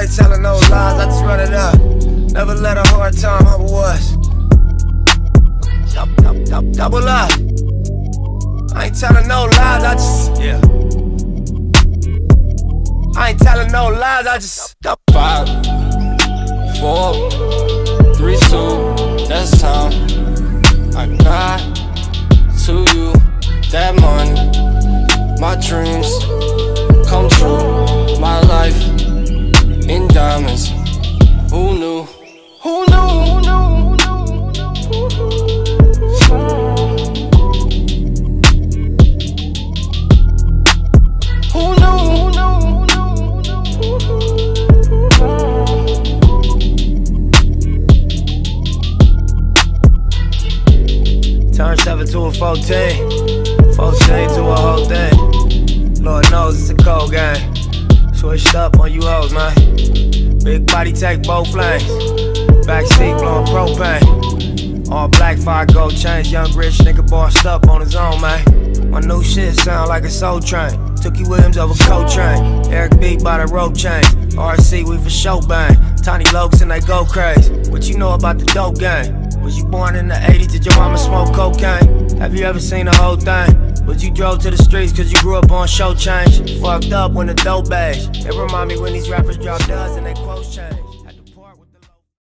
I ain't telling no lies, I just run it up. Never let a hard time humble us. Double, double, double up. I ain't telling no lies, I just, yeah. I ain't telling no lies, I just. Five, four, three, two, that's time. Who knew? Who knew? Turn 7 to a 14, 14 to a whole thing. Lord knows it's a cold game. Switched up on you hoes, man. Big body take both Backseat blowing propane. All black, fire gold chains. Young rich nigga bossed up on his own, man. My new shit sound like a soul train. Tookie Williams over Coltrane. Eric B by the rope chain. RC, we for show bang. Tiny Lokes and they go crazy. What you know about the dope game? Was you born in the 80s? Did your mama smoke cocaine? Have you ever seen the whole thing? Was you drove to the streets cause you grew up on show change? Fucked up when the dope age. It remind me when these rappers drop duds and they quotes change.